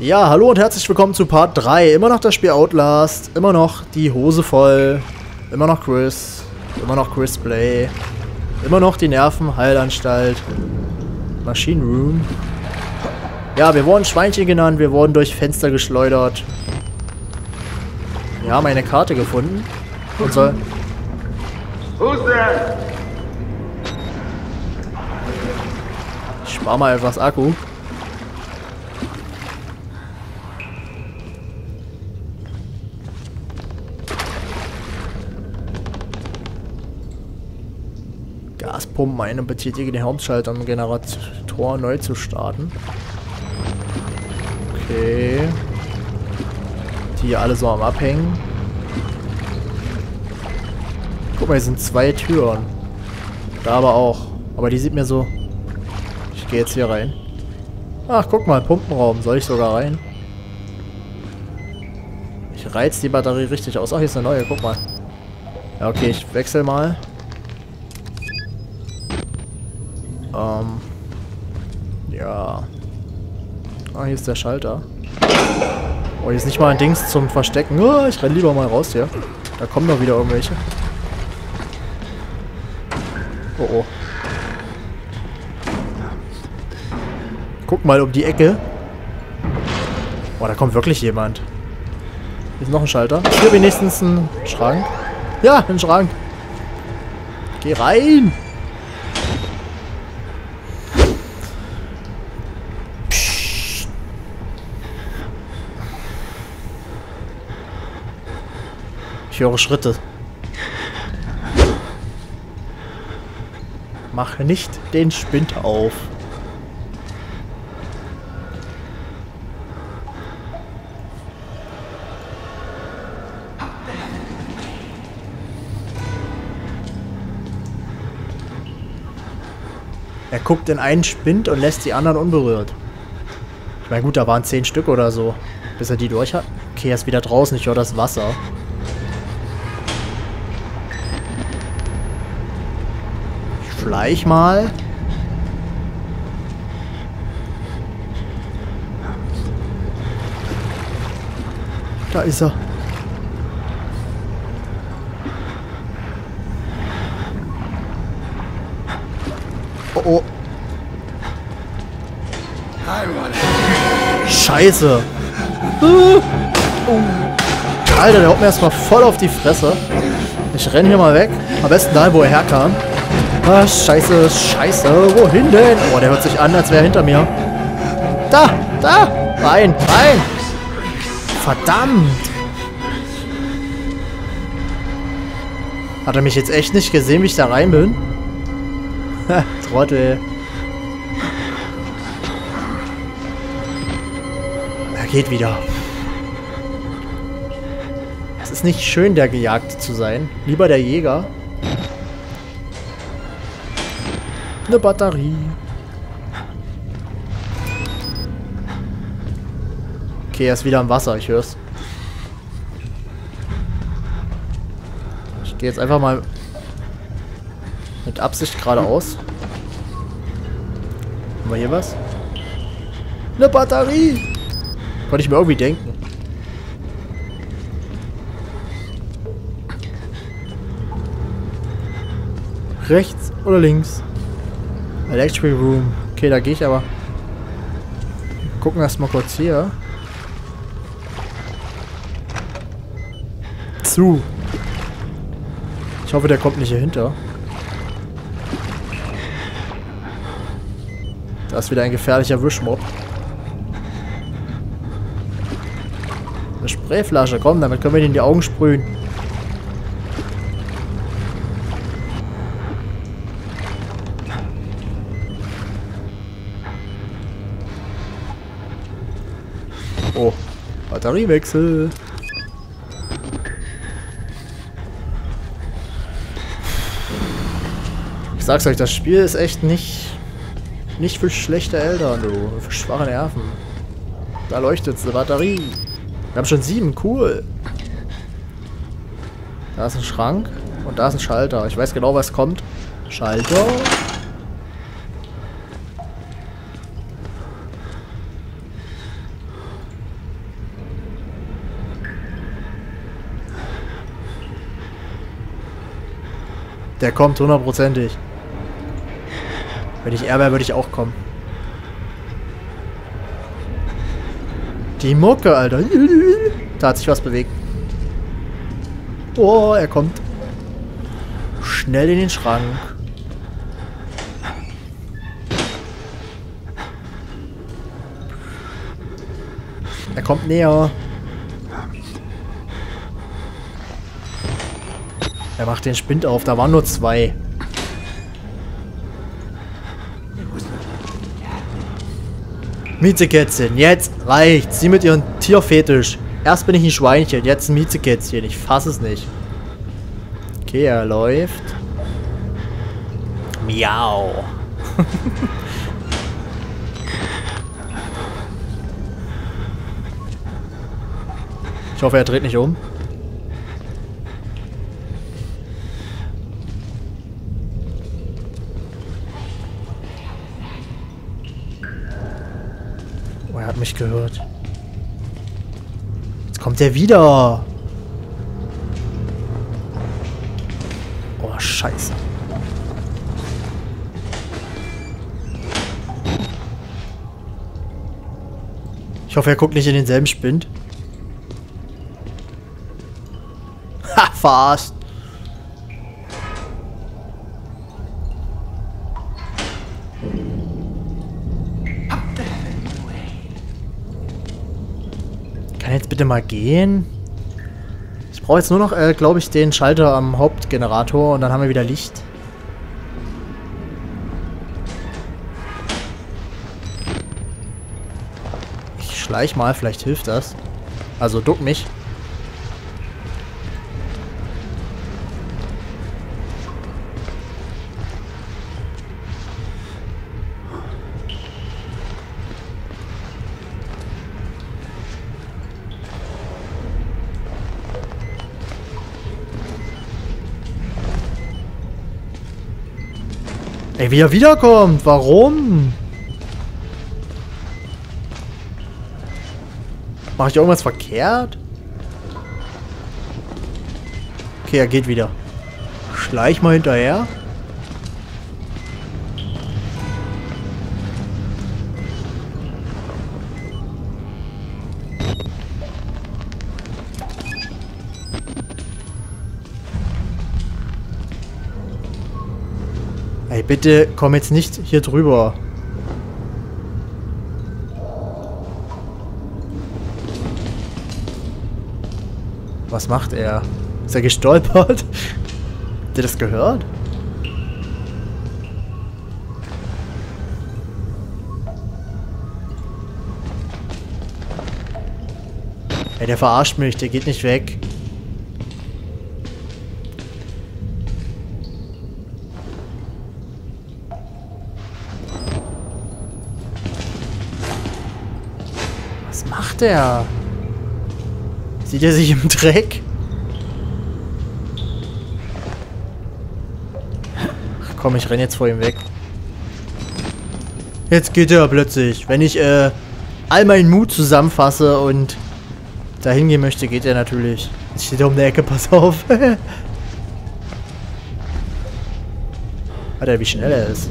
Ja, hallo und herzlich willkommen zu Part 3. Immer noch das Spiel Outlast, immer noch die Hose voll, immer noch Chris, immer noch Chris Play, immer noch die Nervenheilanstalt, Machine Room. Ja, wir wurden Schweinchen genannt, wir wurden durch Fenster geschleudert. Wir haben eine Karte gefunden und soll... Who's there? Ich spar mal etwas Akku. Gaspumpen ein und betätige den Hauptschalter, um Generator neu zu starten. Okay. Die hier alle so am Abhängen. Guck mal, hier sind zwei Türen. Da aber auch. Aber die sieht mir so... Ich gehe jetzt hier rein. Ach, guck mal, Pumpenraum. Soll ich sogar rein? Ich reiz die Batterie richtig aus. Ach, hier ist eine neue. Guck mal. Ja, okay, ich wechsle mal. Ähm. Ja. Ah, hier ist der Schalter. Oh, hier ist nicht mal ein Dings zum Verstecken. Oh, ich renn lieber mal raus hier. Da kommen doch wieder irgendwelche. Oh, oh. Guck mal um die Ecke. Oh, da kommt wirklich jemand. Hier ist noch ein Schalter. Hier wenigstens ein Schrank. Ja, ein Schrank. Geh rein. Ich höre Schritte. Mach nicht den Spind auf. Er guckt in einen Spind und lässt die anderen unberührt. Ich meine, gut, da waren zehn Stück oder so. Bis er die durch hat. Okay, er ist wieder draußen. Ich höre das Wasser. Schleich mal. Da ist er. Oh oh. Scheiße. Alter, der haut mir erstmal voll auf die Fresse. Ich renn hier mal weg. Am besten da, wo er herkam. Ah, scheiße, scheiße. Wohin denn? Oh, der hört sich an, als wäre er hinter mir. Da, da. Rein, rein. Verdammt. Hat er mich jetzt echt nicht gesehen, wie ich da rein bin? Ha, Trottel. Er geht wieder. Es ist nicht schön, der Gejagte zu sein. Lieber der Jäger. Eine Batterie. Okay, er ist wieder im Wasser, ich hör's. Ich gehe jetzt einfach mal mit Absicht geradeaus. Haben wir hier was? Eine Batterie! Konnte ich mir irgendwie denken. Rechts oder links? Electric Room. Okay, da gehe ich aber. Gucken erst mal kurz hier. Zu. Ich hoffe, der kommt nicht hier hinter. Da ist wieder ein gefährlicher Wischmob. Eine Sprayflasche, komm, damit können wir ihn in die Augen sprühen. Batteriewechsel. Ich sag's euch, das Spiel ist echt nicht nicht für schlechte Eltern, du. Für schwache Nerven. Da leuchtet eine Batterie. Wir haben schon sieben, cool. Da ist ein Schrank und da ist ein Schalter. Ich weiß genau, was kommt. Schalter. Der kommt hundertprozentig. Wenn ich er wäre, würde ich auch kommen. Die Mucke, Alter. Da hat sich was bewegt. Oh, er kommt. Schnell in den Schrank. Er kommt näher. Er macht den Spind auf. Da waren nur zwei. Miezekätzchen, jetzt reicht's. Sie mit ihrem Tierfetisch. Erst bin ich ein Schweinchen, jetzt ein Miezekätzchen. Ich fasse es nicht. Okay, er läuft. Miau. ich hoffe, er dreht nicht um. Hat mich gehört. Jetzt kommt er wieder. Oh, scheiße. Ich hoffe, er guckt nicht in denselben Spind. Ha, verarscht. Kann jetzt bitte mal gehen? Ich brauche jetzt nur noch, äh, glaube ich, den Schalter am Hauptgenerator und dann haben wir wieder Licht. Ich schleich mal, vielleicht hilft das. Also duck mich. Ey, wie er wiederkommt. Warum? Mache ich irgendwas verkehrt? Okay, er geht wieder. Schleich mal hinterher. Bitte komm jetzt nicht hier drüber. Was macht er? Ist er gestolpert? Habt ihr das gehört? Ey, der verarscht mich, der geht nicht weg. Was macht der? Sieht er sich im Dreck? Ach komm, ich renn jetzt vor ihm weg. Jetzt geht er plötzlich. Wenn ich äh, all meinen Mut zusammenfasse und dahin gehen möchte, geht er natürlich. Jetzt steht er um der Ecke, pass auf. Alter, wie schnell er ist.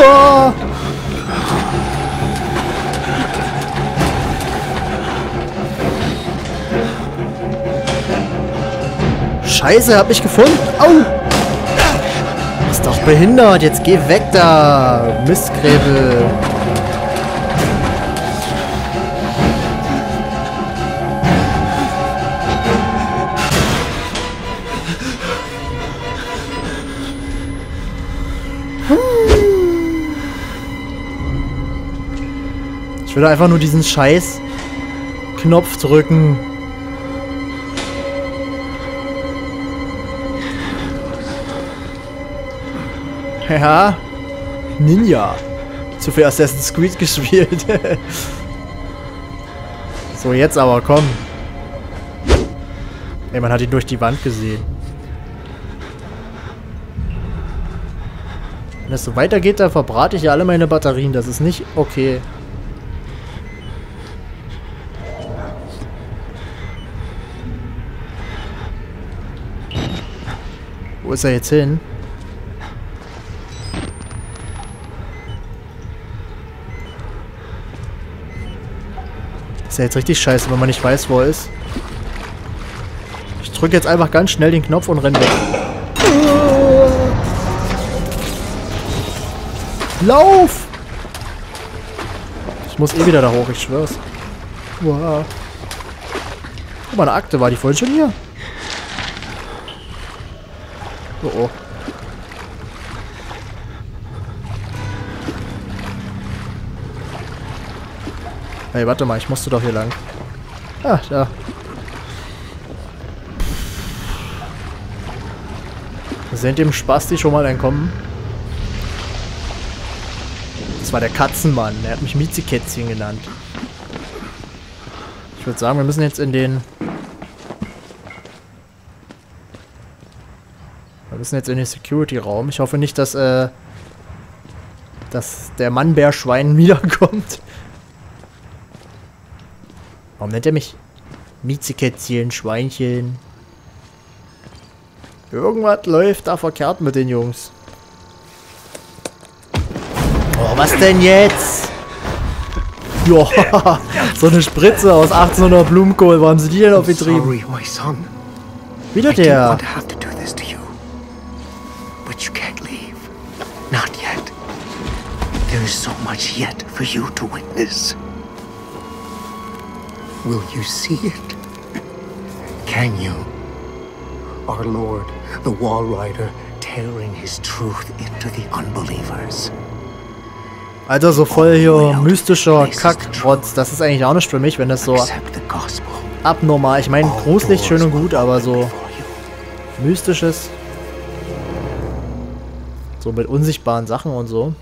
Uah! Scheiße, hab mich gefunden. Au! Ist doch behindert. Jetzt geh weg da. Mistgräbel. Ich würde einfach nur diesen scheiß Knopf drücken. Ja. Ninja. Zu viel Assassin's Creed gespielt. so, jetzt aber, komm. Ey, man hat ihn durch die Wand gesehen. Wenn es so weitergeht, dann verbrate ich ja alle meine Batterien. Das ist nicht okay. Wo ist er jetzt hin? ist ja jetzt richtig scheiße, wenn man nicht weiß, wo er ist. Ich drücke jetzt einfach ganz schnell den Knopf und renne weg. Lauf! Ich muss eh wieder da hoch, ich schwör's. Wow. Guck mal, eine Akte. War die vorhin schon hier? Oh oh. Hey, warte mal, ich musste doch hier lang. Ah, da. Sind dem Spasti schon mal entkommen? Das war der Katzenmann. Der hat mich Miezi-Kätzchen genannt. Ich würde sagen, wir müssen jetzt in den... Wir müssen jetzt in den Security-Raum. Ich hoffe nicht, dass, äh... dass der Mannbärschwein wiederkommt. Warum nennt er mich Miezekätzchen, Schweinchen? Irgendwas läuft da verkehrt mit den Jungs. Oh, was denn jetzt? Joa, so eine Spritze aus 1800 Blumenkohl. Haben sie die denn aufgetrieben? Wieder der. Is so much yet for you to witness. Will you see it? Can you? Our Lord, the Wall Rider, tearing his truth into the unbelievers. Alter, so voll hier mystischer Kackrotz. Das ist eigentlich auch nicht für mich, wenn das so abnormal. Ich meine, gruselig schön und gut, aber so mystisches. So mit unsichtbaren Sachen und so.